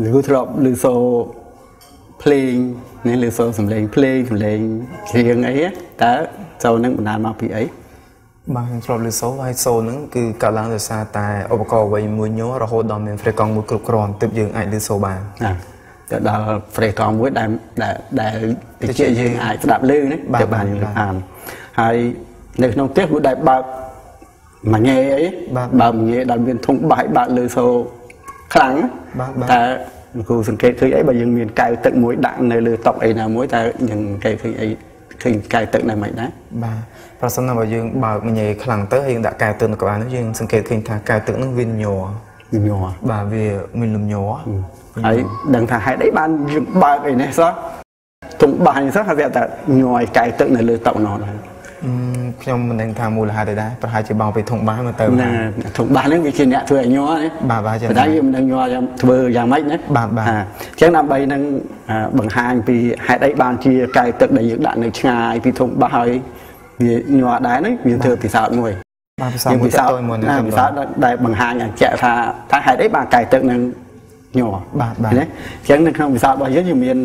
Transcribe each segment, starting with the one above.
ឬធ្លាប់ឮសូរភ្លេងនេះឮសូរសំឡេងភ្លេងសំឡេងច្រៀងអីតើសូរនឹងបណ្ដាលមកពីអីបាទខ្ញុំធ្លាប់ឮសូរហើយសូរហ្នឹងគឺកើតឡើងដោយសារតែឧបករណ៍អ្វីមួយញ័ររហូតដល់មានហ្វ្រេកង់មួយគ្រប់គ្រាន់ទើបយើងអាចឮសូរបានណាទៅដល់ហ្វ្រេកង់មួយដែលដែលដែលតិចយើងអាចស្ដាប់ឮណាទៅបានយើងបានហើយនៅក្នុងផ្ទះគឺដែលបើកមួយញ៉េអីបើកមួយញ៉េដែលមានធុងបាយបើកលើសូរ ខ្លាំងតែលោកគ្រូសង្កេតឃើញអីបើយើងមានកែវទឹកមួយដាក់នៅលើតុអីណាមួយតែយើងសង្កេតឃើញអីឃើញកែវទឹកនៅមិនដែរបាទប្រសិនបើយើងបើកម្ញេខ្លាំងទៅហើយយើងដាក់កែវទឹកនៅក្បាលនោះយើងសង្កេតឃើញថាកែវទឹកនោះវាញ័រញ័របាទវាមានលំញ័រហើយដឹងថាហេតុអីបានយើងបើកអីនេះសោះទុំបាញ់សោះគេថាញ័រឲ្យកែវទឹកនៅលើតុនោះដែរ ខ្ញុំមិនដឹងថាមូលហេតុអីដែរប្រហែលជាបងពីធុងបាសមកទៅណាធុងបាសហ្នឹងវាជាអ្នកធ្វើឲ្យញ័រណាបាទបាទចឹងប៉ុន្តែយើងមិនដឹងញ័រយ៉ាងធ្វើយ៉ាងម៉េចណាបាទបាទអញ្ចឹងដើម្បីនឹងបង្ហាញពីហេតុអីបានជាកែវទឹកដែលយើងដាក់នៅឆ្ងាយពីធុងបាសហើយវាញ័រដែរហ្នឹងវាធ្វើពិសោធន៍មួយបាទពិសោធន៍មួយទៅមួយនឹងពិសោធន៍ដែលបង្ហាញឲ្យជាក់ថាថាហេតុអីបានកែវទឹកនឹងញ័របាទបាទណាអញ្ចឹងនៅក្នុងពិសោធន៍របស់យើងយើងមាន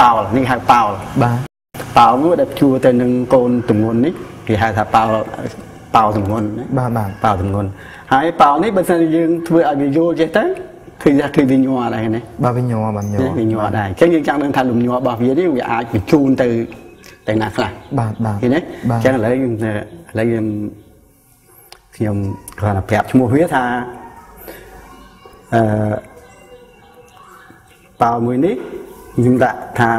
ប៉ោលនេះហៅប៉ោលបាទប៉ោលមួយដែលជួរទៅនឹងកូនទម្ងន់នេះ គេហៅថាប៉ោលប៉ោលទម្ងន់ណាបាទបាទប៉ោលទម្ងន់ហើយប៉ោលនេះបើសិនជាយើង ធ្វើឲ្យវាយល់ចេះទៅឃើញថាគឺវាញ័រដែរណាបាទវាញ័របាទញ័រវាញ័រដែរអញ្ចឹងយើងចង់ដឹងថាលំញ័ររបស់វានេះវាអាចបញ្ជូនទៅទៅណាខ្លះបាទបាទឃើញទេបាទអញ្ចឹងឥឡូវយើងឥឡូវយើងខ្ញុំគ្រាន់តែប្រាប់ឈ្មោះវាថាអឺប៉ោលមួយនេះខ្ញុំដាក់ថា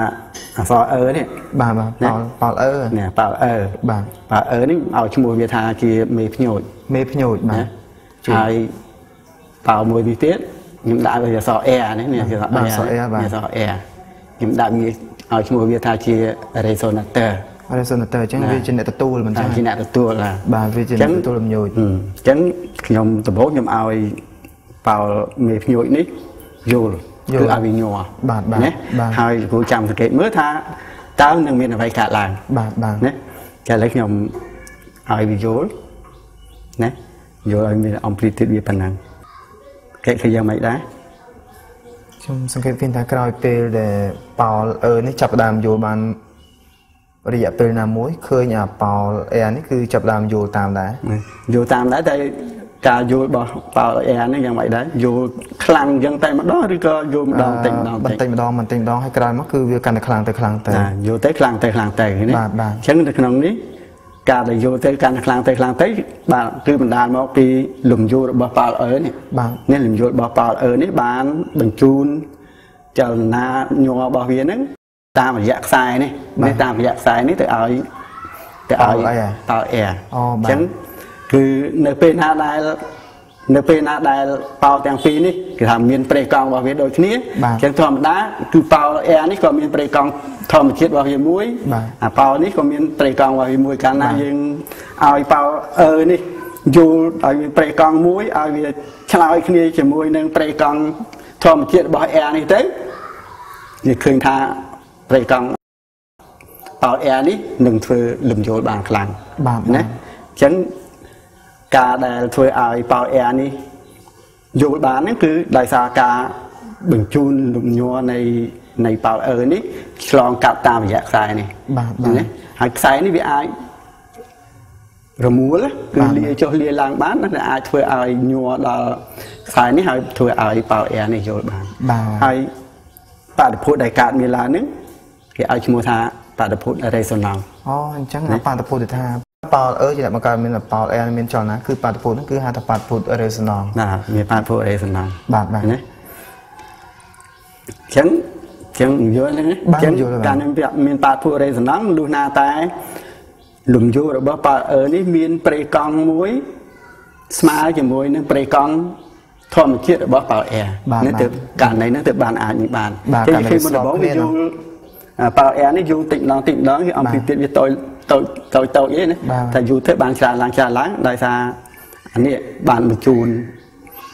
អក្សរអឺនេះបាទបាទប៉ោលប៉ោលអឺនេះប៉ោលអឺបាទប៉ោលអឺនេះឲ្យឈ្មោះវាថាជាមេភ្ញូចមេភ្ញូចបាទណាហើយប៉ោលមួយនេះទៀតខ្ញុំដាក់វាអក្សរអែនេះនេះអក្សរបាទអក្សរ A បាទនេះអក្សរអែខ្ញុំដាក់វាឲ្យឈ្មោះវាថាជា resonator អរិសនតើអញ្ចឹងវាជាអ្នកទទួលមិនចឹងជាអ្នកទទួលណាបាទវាជាអ្នកទទួលលំញូចអញ្ចឹងខ្ញុំដំបូងខ្ញុំឲ្យប៉ោលមេភ្ញូចនេះយល់យល់ គឺឲ្យវាញ័របាទបាទណាបាទហើយគ្រូចាំសង្កេតមើលថាតើនឹងមានអ្វីកើតឡើងបាទបាទណាចាឥឡូវខ្ញុំឲ្យវាយល់ណាយល់ឲ្យមាន amplitude វាប៉ុណ្ណឹងគេឃើញយ៉ាងម៉េចដែរខ្ញុំសង្កេតឃើញថាក្រោយពេលដែលប៉ោលអឺនេះចាប់ផ្ដើមយល់បានរយៈពេលណាមួយឃើញអាប៉ោលអែនេះគឺចាប់ផ្ដើមយល់តាមដែរណាយល់តាមដែរតែ ការយល់របស់ប៉ោលអែហ្នឹងយ៉ាងម៉េចដែរយល់ខ្លាំងយ៉ាងតែម្ដងឬក៏យល់ម្ដងតិចម្ដងបន្តិតិចចម្ដងបន្តិចម្ដងហើយក្រោយមកគឺវាកាន់តែខ្លាំងទៅខ្លាំងទៅណាយល់ទៅខ្លាំងទៅខ្លាំងទៅណាបាទបាទអញ្ចឹងនៅក្នុងនេះការដែលយល់ទៅកាន់តែខ្លាំងទៅខ្លាំងទៅបាទគឺបណ្ដាលមកពីលំយល់របស់ប៉ោលអឺនេះបាទនេះលំយល់របស់ប៉ោលអឺនេះបានបញ្ជូនចលនាញ័ររបស់វាហ្នឹងតាមរយៈខ្សែនេះនេះតាមរយៈខ្សែនេះទៅឲ្យទៅឲ្យប៉ោលអែអូបាទអញ្ចឹង គឺនៅពេលណាដែលនៅពេលណាដែលប៉ោលទាំងពីរនេះគេថាមានប្រេកង់របស់វាដូចគ្នាបាទអញ្ចឹងធម្មតាគឺប៉ោលអែនេះក៏មានប្រេកង់ធម្មជាតិរបស់វាមួយបាទអាប៉ោលនេះក៏មានប្រេកង់របស់វាមួយកាលណាយើងឲ្យប៉ោលអឺនេះយល់ឲ្យវាប្រេកង់មួយឲ្យវាឆ្លើយគ្នាជាមួយនឹងប្រេកង់ធម្មជាតិរបស់អែនេះទៅវាឃើញថាប្រេកង់ប៉ោលអែនេះនឹងធ្វើលំយល់បានខ្លាំងបាទណាអញ្ចឹង ការដែលធ្វើឲ្យប៉ោលអែនេះយល់បានហ្នឹងគឺដោយសារការបញ្ជូនលំញ័រនៃនៃប៉ោលអឺនេះឆ្លងកាត់តាមរយៈខ្សែនេះបាទបាទណាហើយខ្សែនេះវាអាចរមួលគឺលាចុះលាឡើងបានតែអាចធ្វើឲ្យញ័រដល់ខ្សែនេះហើយធ្វើឲ្យប៉ោលអែនេះយល់បានបាទហើយបដិភូតដែលកើតមានឡើងហ្នឹងគេឲ្យឈ្មោះថាបដិភូត resonance អូអញ្ចឹងអាបាតុភូតដែលថា ប៉ោលអឺជាអ្នកបង្កើតមានប៉ោលអែមានចលនាគឺបាតុភូតហ្នឹងគឺហៅថាបាតុភូត resonance ណាមានបដិភូត resonance បាទបាទណាអញ្ចឹងអញ្ចឹងយល់ហ្នឹងណាបាទអញ្ចឹងយល់ហើយការនឹងមានបដិភូត resonance លុះណាតែលំយូររបស់ប៉ាអឺនេះមានប្រេកង់មួយស្មើជាមួយនឹងប្រេកង់ធម្មជាតិរបស់ប៉ាអែបាទនេះទើបករណីហ្នឹងទើបបានអាចនឹងបានបាទអញ្ចឹងករណីគេមុនដំបូងស្របគ្នាវាយល់អាប៉ាអែនេះយូរតិចម្ដងតិចម្ដងគឺអំពីទៀតវាតូច តូចតូចតូចឯណាបាទតែយូរទៅបានច្រើនឡើងច្រើនឡើងដោយសារអានេះបានបញ្ជូន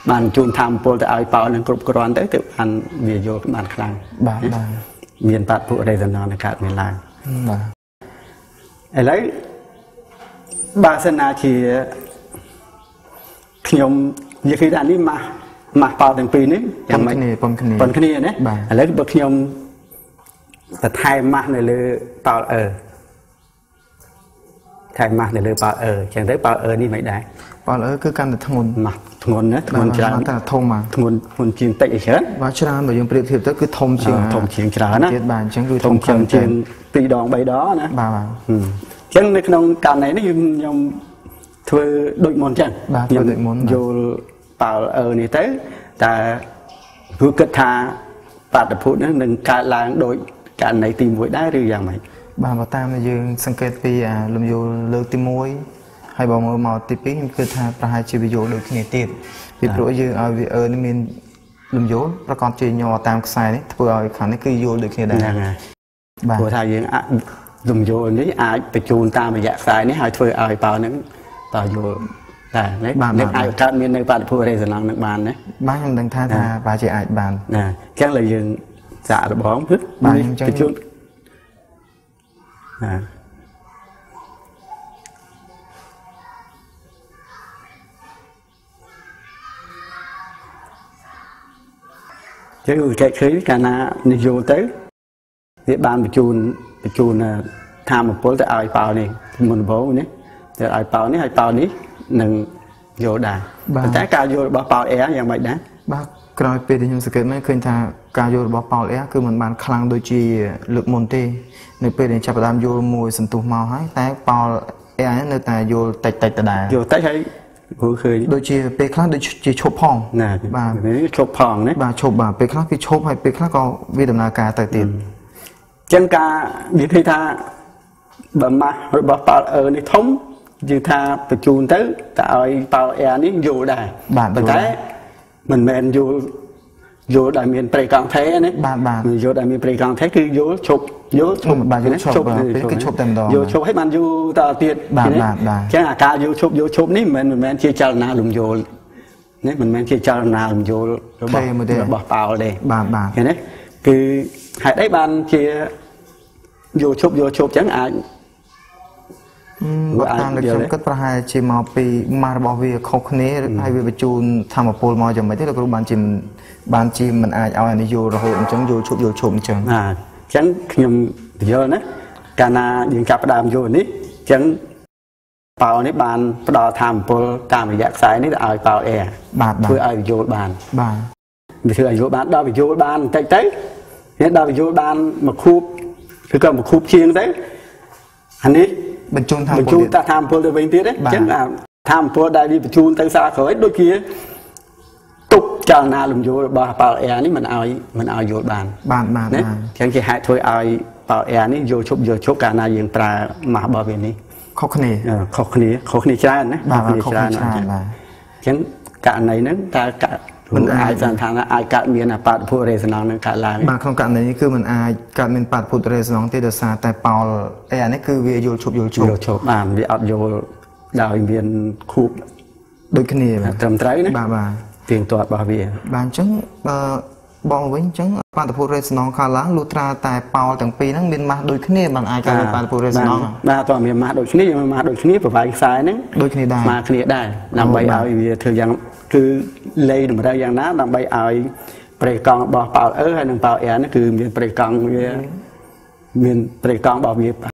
បានបញ្ជូនធម្មពលទៅឲ្យប៉ោលនឹងគ្រប់គ្រាន់ទៅទៅបានវាយល់បានខ្លាំងបាទបាទមានបាត់ពួក resonance នៅកើតមានឡើងបាទឥឡូវបើសិនណាជាខ្ញុំនិយាយគឺថានេះម៉ាស់ម៉ាស់ប៉ោទាំងពីរនេះយ៉ាងម៉េចប៉ុនគ្នាប៉ុនគ្នាណាឥឡូវបើខ្ញុំបន្ថែមម៉ាស់នៅលើប៉ោអឺ ថែមម៉ាស់នៅលើប៉ោអឺអញ្ចឹងទៅប៉ោអឺនេះមិនដែរប៉ោអឺគឺកាន់តែធ្ងន់ម៉ាស់ធ្ងន់ណាធ្ងន់ច្រើនតែធំមកធ្ងន់ធ្ងន់ជាងតិចអីច្រើនបាទច្រើនបើយើងប្រៀបធៀបទៅគឺធំជាងធំជាងច្រើនណាទៀតបាទអញ្ចឹងគឺធំជាងជាង2ដង3ដងណាបាទបាទអញ្ចឹងនៅក្នុងករណីនេះខ្ញុំធ្វើដូចមុនអញ្ចឹងបាទធ្វើដូចមុនយល់ប៉ោអឺនេះទៅតែព្រោះគិតថាបាតុភូតនេះនឹងកើតឡើងដោយករណីទី1ដែរឬយ៉ាងម៉េច បាទបើតាមយើង សង្កេតពីអាលំយោលើកទី1ហើយបើមើលមកទី2ខ្ញុំគិតថាប្រហែលជាវាយោដូចគ្នាទៀតពីព្រោះយើងឲ្យវាអឺនេះមានលំយោប្រកបជាញ័រតាមខ្សែនេះធ្វើឲ្យខាងនេះគឺយល់ដូចគ្នាដែរហ្នឹងហើយបាទព្រោះថាយើងលំយោនេះអាចបញ្ជូនតាមរយៈខ្សែនេះហើយធ្វើឲ្យប៉ោនឹងតើយល់តែនេះនឹងអាចកើតមាននៅបាតុភូតរេសណងនឹងបានណាបាទខ្ញុំដឹងថាថាបើជាអាចបានណាអញ្ចឹងលើយើងសាកល្បងគឺបាទអញ្ចឹងបញ្ជូន ណាចឹងគេឃើញកាលណានិយមទៅវាបានបញ្ជូនបញ្ជូនធម្មពលទៅឲ្យប៉ោនេះមុនដំបូងនេះទៅឲ្យប៉ោនេះឲ្យប៉ោនេះនឹងយល់ដែរប៉ុន្តែការយល់របស់ប៉ោអែយ៉ាងម៉េចដែរបាទ ក្រោយពេលដែលខ្ញុំសង្កេតមើលឃើញថាការយល់របស់ប៉ោលអែគឺมันបានខ្លាំងដូចជាលើកមុនទេ នៅពេលដែលចាប់ផ្ដើមយល់មួយសន្ទុះមកហើយតែប៉ោលអែនៅតែយល់តិចតិចដដែលយល់តិចហើយព្រោះឃើញដូចជាពេលខ្លះដូចជាឈប់ផងណាបាទឈប់ផងណាបាទឈប់បាទពេលខ្លះគឺឈប់ហើយពេលខ្លះក៏វាដំណើរការទៅទៀតអញ្ចឹងការនិយាយថាបើម៉ាស់របស់ប៉ោលអឺនេះធំយឺថាបញ្ជូនទៅតើឲ្យប៉ោលអែនេះយល់ដែរប៉ុន្តែ មិនមែនយល់យល់ដែលមានប្រេកង់ថេណាបាទបាទយល់ដែលមានប្រេកង់ថេគឺយល់ឈប់យល់ឈប់បាទយល់ឈប់គឺឈប់តែម្ដងយល់ឈប់ឲ្យបានយូរតទៀតបាទបាទបាទអញ្ចឹងអាការយល់ឈប់យល់ឈប់នេះមិនមែនមិនមែនជាចលនាលំយល់នេះមិនមែនជាចលនាលំយល់របស់របស់ប៉ោលទេបាទបាទឃើញទេគឺហេតុអីបានជាយល់ឈប់យល់ឈប់អញ្ចឹងអាច បើតាមដែលខ្ញុំគិតប្រហែលជាមកពីម៉ាស់របស់វាខុសគ្នាហើយវាបញ្ជូនធម្មពលមកយ៉ាងម៉េចទេលោកគ្រូបានជាបានជាមិនអាចឲ្យអានេះយល់រហូតអញ្ចឹងយល់ឈប់យល់ឈប់អញ្ចឹងបាទអញ្ចឹងខ្ញុំយល់ណាកាលណាយើងចាប់ផ្ដើមយល់នេះអញ្ចឹងប៉ោនេះបានផ្ដល់ធម្មពលតាមរយៈខ្សែនេះទៅឲ្យប៉ោអែបាទធ្វើឲ្យយល់បានបាទវាធ្វើឲ្យយល់បានដល់វាយល់បានបន្តិចទៅនេះដល់វាយល់បានមួយខួបឬក៏មួយខួបជាងទៅអានេះ បញ្ជូនធម្មពលបញ្ជូនតាធម្មពលទៅវិញទៀតអញ្ចឹងអាធម្មពលដែលវាបញ្ជូនទៅសារក្រោយដូចជាទុកចលនាលំយល់របស់ប៉ាល់អែនេះមិនឲ្យមិនឲ្យយល់បានបានបានណាអញ្ចឹងគេហេតុធ្វើឲ្យប៉ាល់អែនេះយល់ឈប់យល់ឈប់កាលណាយើងប្រើម៉ាស់របស់វានេះខុសគ្នាខុសគ្នាខុសគ្នាច្រើនណាបាទខុសគ្នាច្រើនបាទអញ្ចឹងករណីហ្នឹងតើ មិនអាចសន្និដ្ឋានថាអាចកើតមានបាតុភូតរេសណងនឹងកើតឡើងបាទក្នុងករណីនេះគឺมันអាចកើតមានបាតុភូតរេសណងទេដោយសារតែប៉ោលអីអានេះគឺវាយល់ឈប់យល់ឈប់យល់ឈប់បានវាអត់យល់ដោយមានខូបដូចគ្នាត្រឹមត្រូវណាបាទបាទទៀងទាត់របស់វាបាទអញ្ចឹងបើបងវិញអញ្ចឹងបាតុភូតរេសណងកើតឡើងលុះត្រាតែប៉ោលទាំងពីរហ្នឹងមានម៉ាស់ដូចគ្នាมันអាចកើតបាតុភូតរេសណងបាទតើមានម៉ាស់ដូចគ្នាយើងម៉ាស់ដូចគ្នាប្រវាយខ្សែហ្នឹងដូចគ្នាដែរម៉ាស់គ្នាដែរដើម្បីឲ្យវាធ្វើយ៉ាង គឺលេតម្រូវយ៉ាងណាដើម្បីឲ្យប្រេកង់របស់ប៉ោលអឺហើយនិងប៉ោលអែនគឺមានប្រេកង់វាមានប្រេកង់របស់វា